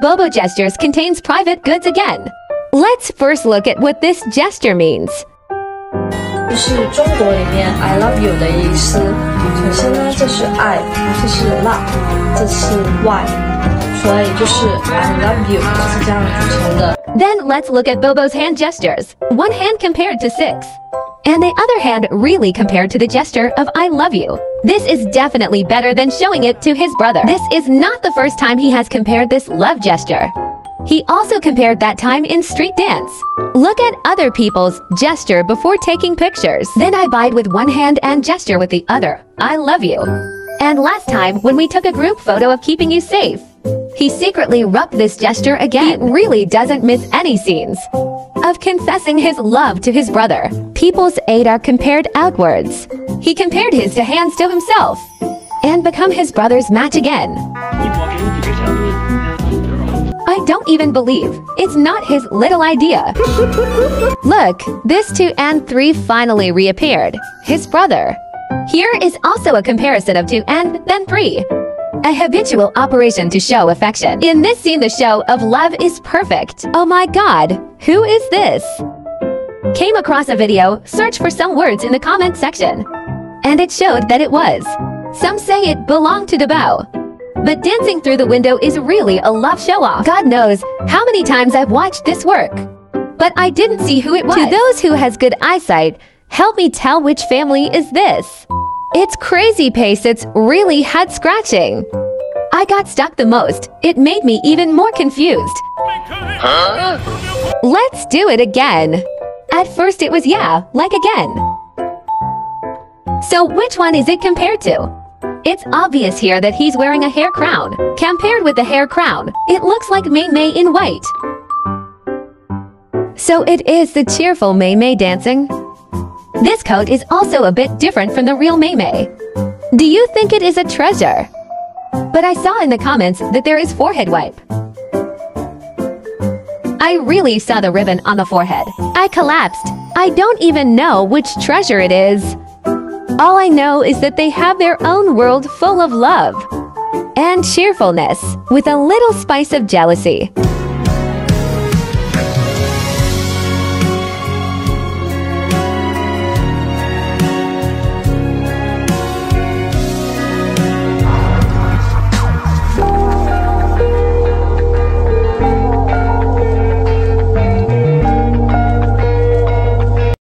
Bobo gestures contains private goods again. Let's first look at what this gesture means. 就是中国里面 I love you 的意思。首先呢，这是爱，这是 love，这是 why，所以就是 I love you 就是这样组成的。 Then let's look at Bobo's hand gestures. One hand compared to six. And the other hand really compared to the gesture of I love you. This is definitely better than showing it to his brother. This is not the first time he has compared this love gesture. He also compared that time in street dance. Look at other people's gesture before taking pictures. Then I bide with one hand and gesture with the other. I love you. And last time when we took a group photo of keeping you safe, he secretly rubbed this gesture again. He really doesn't miss any scenes of confessing his love to his brother. People's aid are compared outwards. He compared his to hands to himself and become his brother's match again. I don't even believe. It's not his little idea. Look, this 2 and 3 finally reappeared. His brother. Here is also a comparison of 2 and then 3. A habitual operation to show affection. In this scene, the show of love is perfect. Oh my god, who is this? Came across a video, search for some words in the comment section. And it showed that it was. Some say it belonged to Debao. But dancing through the window is really a love show-off. God knows how many times I've watched this work. But I didn't see who it was. To those who has good eyesight, help me tell which family is this. It's crazy pace, it's really head scratching. I got stuck the most. It made me even more confused. Let's do it again. At first it was yeah, like again. So which one is it compared to? It's obvious here that he's wearing a hair crown. Compared with the hair crown, it looks like Mei Mei in white. So it is the cheerful Mei Mei dancing. This coat is also a bit different from the real Mei. Do you think it is a treasure? But I saw in the comments that there is forehead wipe. I really saw the ribbon on the forehead. I collapsed. I don't even know which treasure it is. All I know is that they have their own world full of love and cheerfulness with a little spice of jealousy.